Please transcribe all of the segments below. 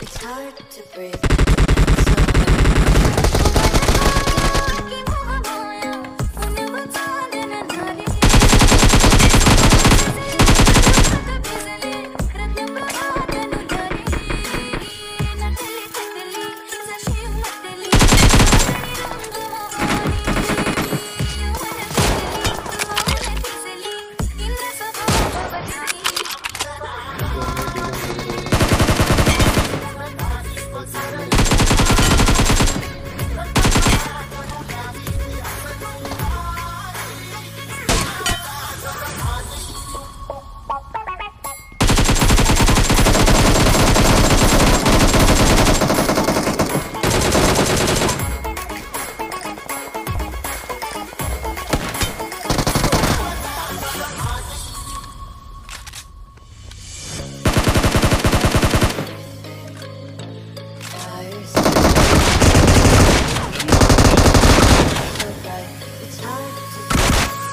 It's hard to breathe.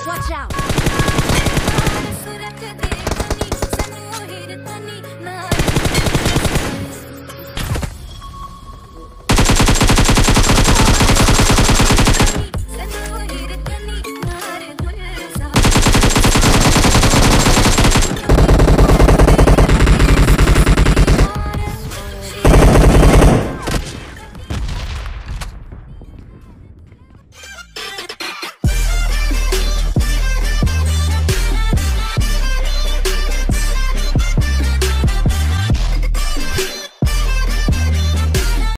Watch out!